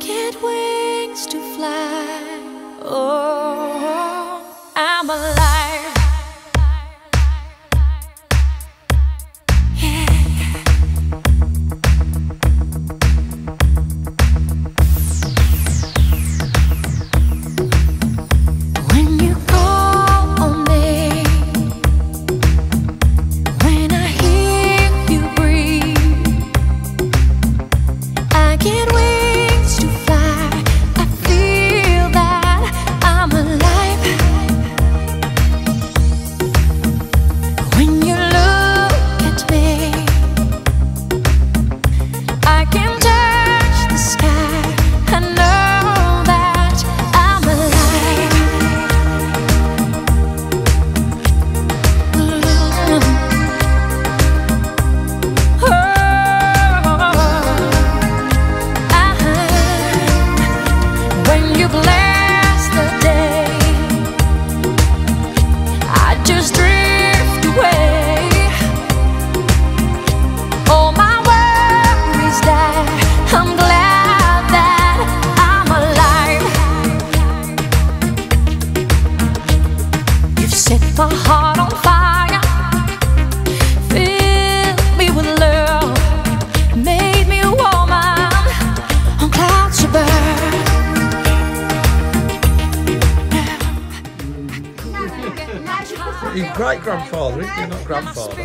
get wings to fly. Your great grandfather, isn't he? Not grandfather.